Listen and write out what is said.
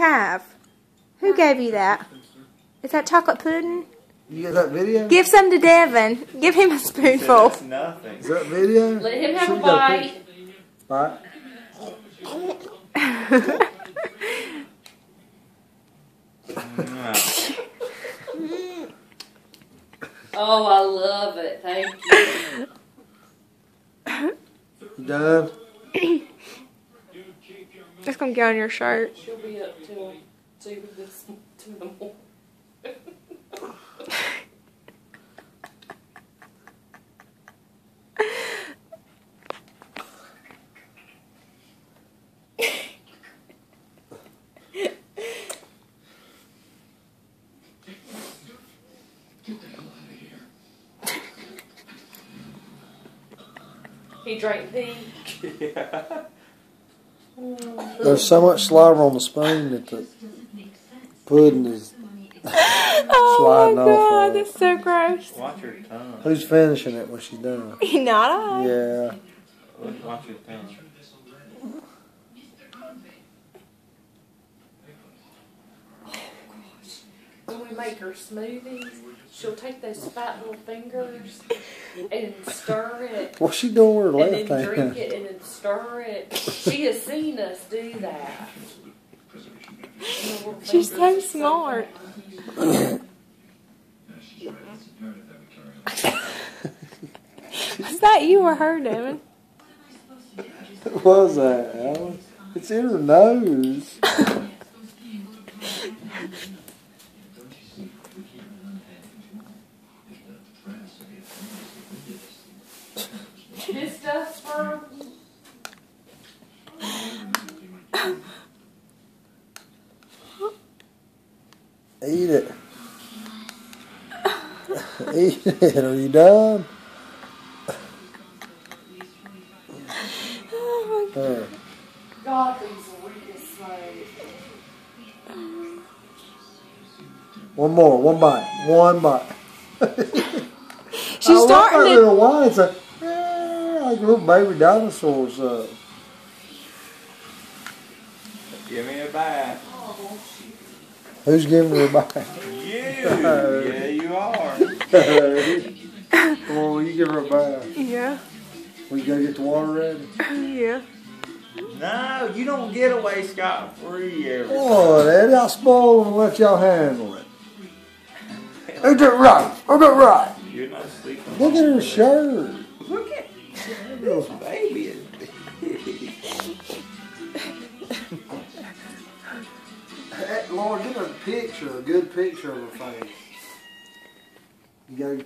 have? Who gave you that? Is that chocolate pudding? You got that video? Give some to Devin. Give him a spoonful. That's nothing. Is that video? Let him have She a got pic- bite. Oh, I love it. Thank you. You done? It's gonna get on your shirt. She'll be up till two this two in the morning. He drank pee. yeah. There's so much slobber on the spoon that the pudding is. Oh Sliding my off god, of it. that's so gross. Watch your tongue. Who's finishing it when she's done? Not I. Yeah. Watch your tongue. When we make her smoothies, she'll take those fat little fingers and stir it. What's she doing with her and then drink it and then stir it. She has seen us do that. And the little She's so smart. Was that you or her, Devin? What was that, Alan? It's in her nose. This stuff's for Eat it. Eat it. Are you done? Oh There. God. One more. One bite. One bite. She's I starting love her to. little whine. It's like, eh, like little baby dinosaurs. Uh, Give me a bath. who's giving her a bath? You. Yeah, you are. Come on, you give her a bath. Yeah, We go get the water ready. yeah. No, you don't get away scot free every Come on, Eddie. I'll spoil and let y'all handle it. Who did it right? Who did it right? You're not sleeping. Look at her shirt. Look at this baby. is big. Hey, Lord, get a picture, a good picture of her face. You go